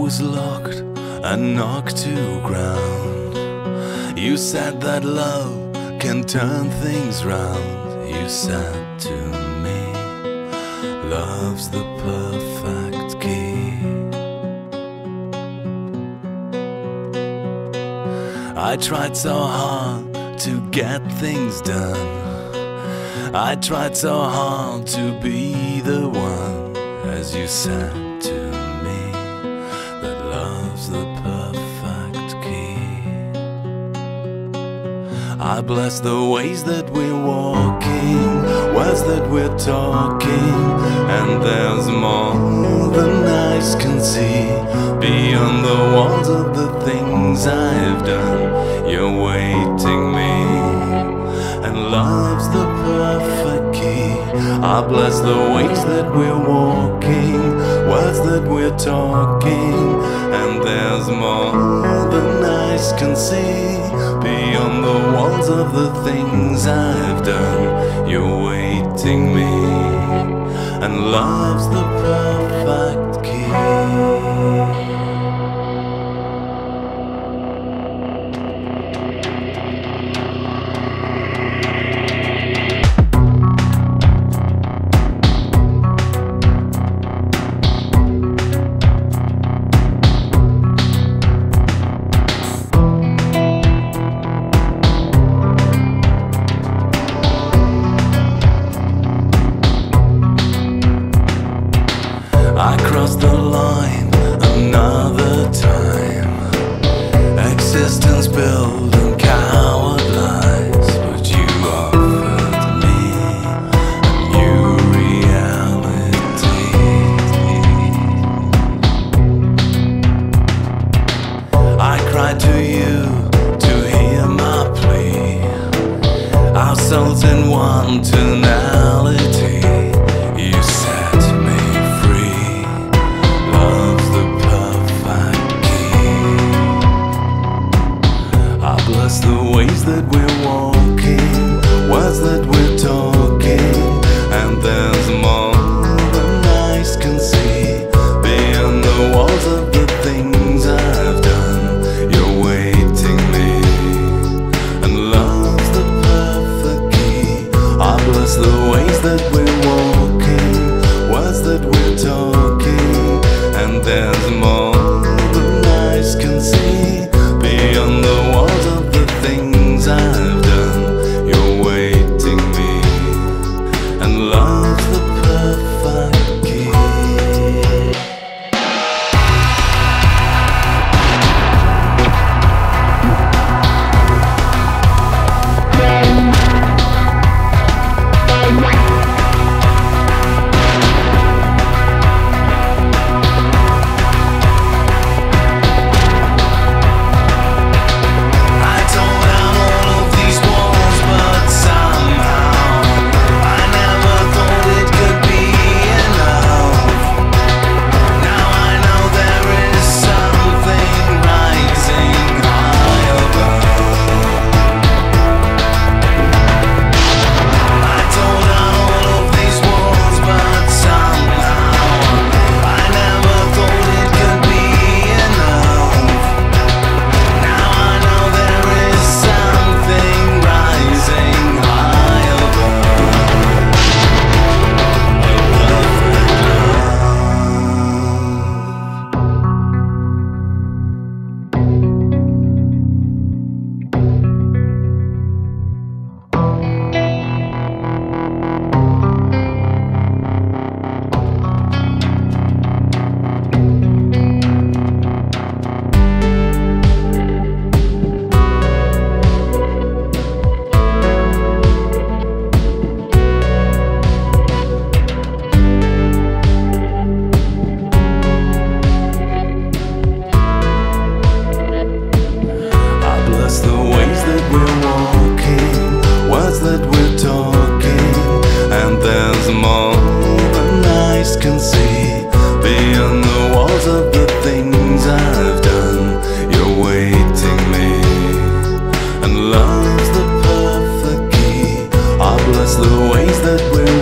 was locked and knocked to ground. You said that love can turn things round. You said to me, love's the perfect key. I tried so hard to get things done. I tried so hard to be the one, as you said I bless the ways that we're walking, words that we're talking, and there's more than eyes can see beyond the walls of the things I've done. You're waiting me, and love's the perfect key. I bless the ways that we're walking, words that we're talking, and there's more than eyes can see the walls of the things I've done. You're waiting me, and love's the perfect key. more than eyes can see Beyond the walls of the things I've done. You're waiting me. And love's the perfect key. I bless the ways that we're